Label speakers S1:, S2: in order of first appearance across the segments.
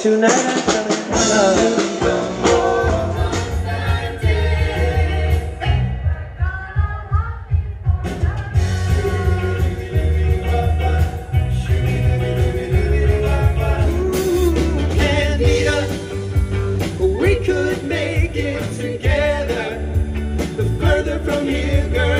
S1: Tonight I'm coming home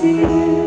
S1: see.